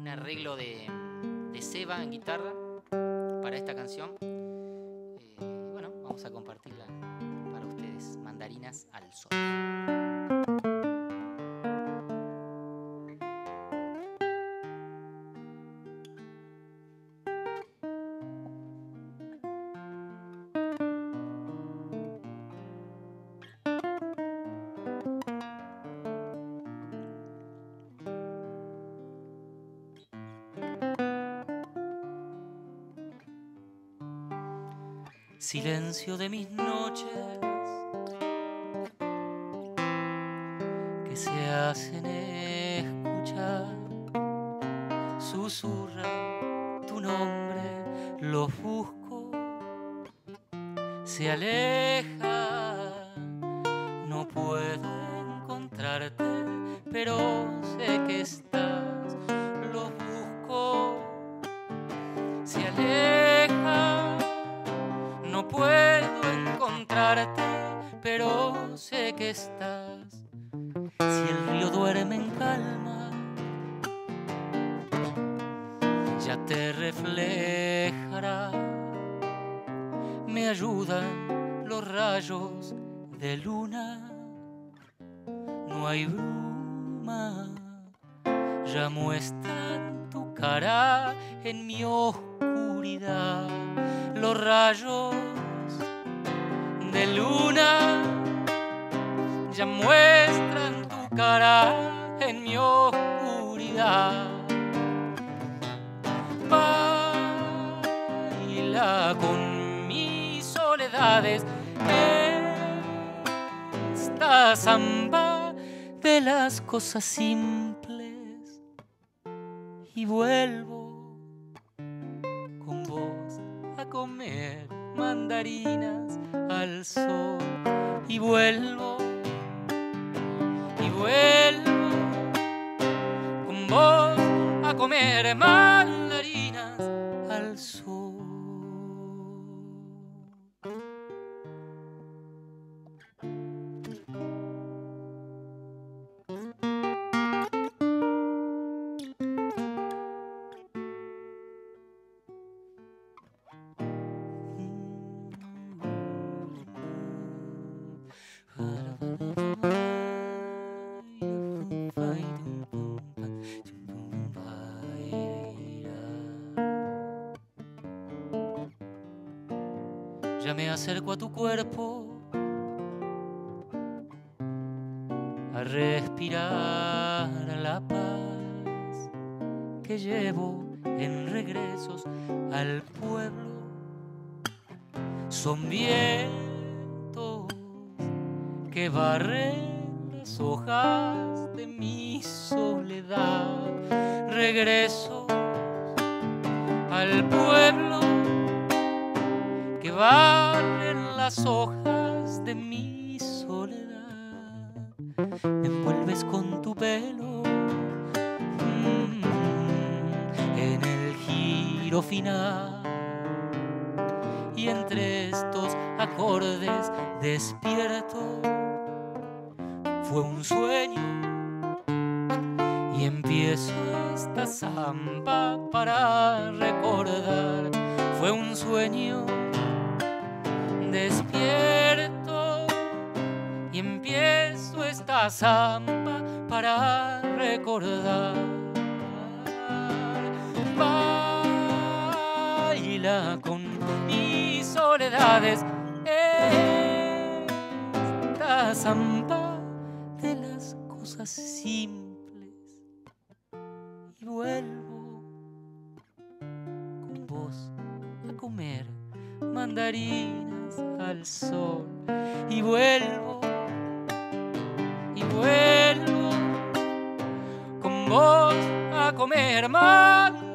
un arreglo de, de Seba en guitarra para esta canción. Eh, y bueno, vamos a compartirla para ustedes, Mandarinas al Sol. Silencio de mis noches que se hacen escuchar. Susurra tu nombre, los busco, se aleja. No puedo encontrarte, pero sé que estás. Si el río duerme en calma, ya te reflejará. Me ayudan los rayos de luna. No hay bruma, ya muestran tu cara en mi oscuridad. Los rayos de luna ya muestran tu cara en mi oscuridad. Baila con mis soledades esta samba de las cosas simples y vuelvo con vos a comer mandarinas al sol y vuelvo vuelvo con vos a comer mandarinas al sol. Ya me acerco a tu cuerpo a respirar la paz que llevo en regresos al pueblo. Son vientos que barren las hojas de mi soledad. Regreso al pueblo que barren las hojas de mi soledad. Me envuelves con tu pelo mm, en el giro final. Y entre estos acordes despierto fue un sueño y empiezo esta zamba para recordar. Fue un sueño despierto y empiezo esta zamba para recordar. Baila con mis soledades. Esta zamba de las cosas simples. Y vuelvo con vos a comer mandarinas al sol. Y vuelvo y vuelvo con vos a comer mandarinas